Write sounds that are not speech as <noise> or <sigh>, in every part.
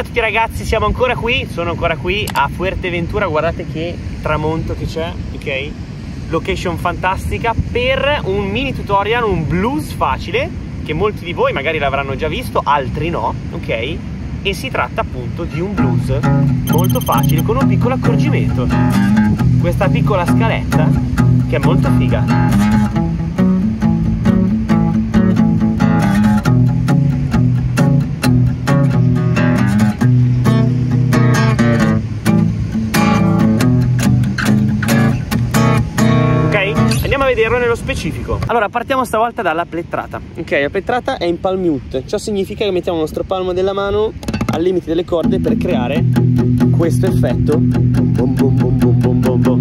A tutti ragazzi, siamo ancora qui, sono ancora qui a Fuerteventura, guardate che tramonto che c'è, ok? Location fantastica per un mini tutorial, un blues facile, che molti di voi magari l'avranno già visto, altri no, ok? E si tratta appunto di un blues molto facile con un piccolo accorgimento. Questa piccola scaletta che è molto figa. Vederlo nello specifico. Allora, partiamo stavolta dalla plettrata. Ok, la plettrata è in palm mute. Ciò significa che mettiamo il nostro palmo della mano al limite delle corde per creare questo effetto. Bom, bom, bom.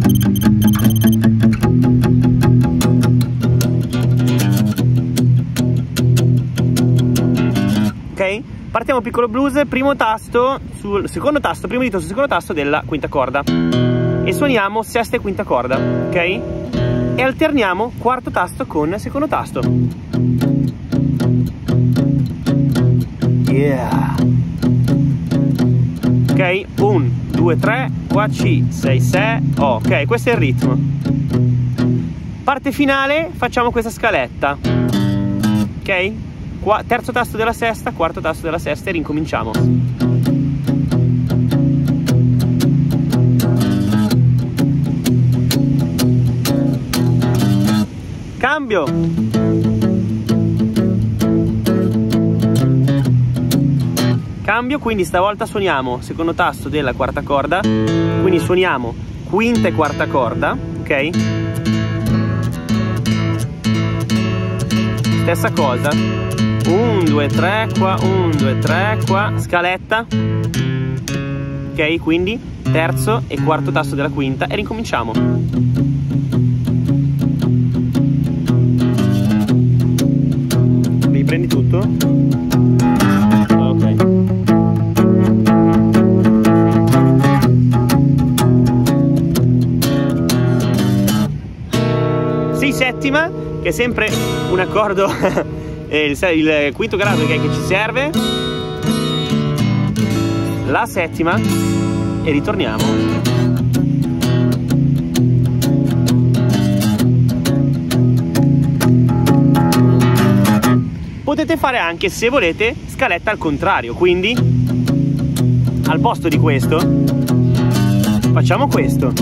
Ok? Partiamo piccolo blues, primo tasto sul secondo tasto, primo dito sul secondo tasto della quinta corda. E suoniamo sesta e quinta corda, ok? E alterniamo quarto tasto con secondo tasto. Yeah. Ok, 1, 2, 3, qua C, 6, 6, O. Ok, questo è il ritmo. Parte finale, facciamo questa scaletta. Ok? Qua, terzo tasto della sesta, quarto tasto della sesta e rincominciamo. Cambio. Cambio, quindi stavolta suoniamo secondo tasto della quarta corda, quindi suoniamo quinta e quarta corda, ok? Stessa cosa. 1, 2, 3 qua, 1, 2, 3 qua, scaletta. Ok, quindi terzo e quarto tasto della quinta e ricominciamo. Prendi tutto? Ok. Sì, settima, che è sempre un accordo, <laughs> il, il quinto grado che, che ci serve. La settima e ritorniamo. Potete fare anche se volete scaletta al contrario quindi al posto di questo facciamo questo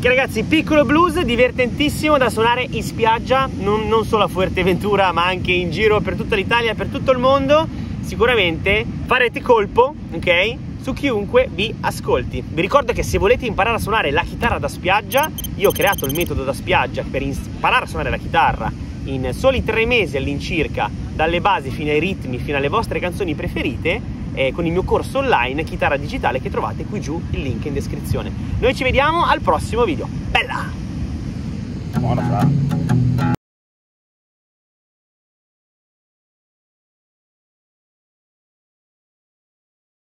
che ragazzi piccolo blues divertentissimo da suonare in spiaggia non, non solo a Fuerteventura ma anche in giro per tutta l'Italia per tutto il mondo. Sicuramente farete colpo ok su chiunque vi ascolti. Vi ricordo che se volete imparare a suonare la chitarra da spiaggia io ho creato il metodo da spiaggia per imparare a suonare la chitarra in soli tre mesi all'incirca dalle basi fino ai ritmi fino alle vostre canzoni preferite eh, con il mio corso online chitarra digitale che trovate qui giù il link in descrizione. Noi ci vediamo al prossimo video. Bella! Buona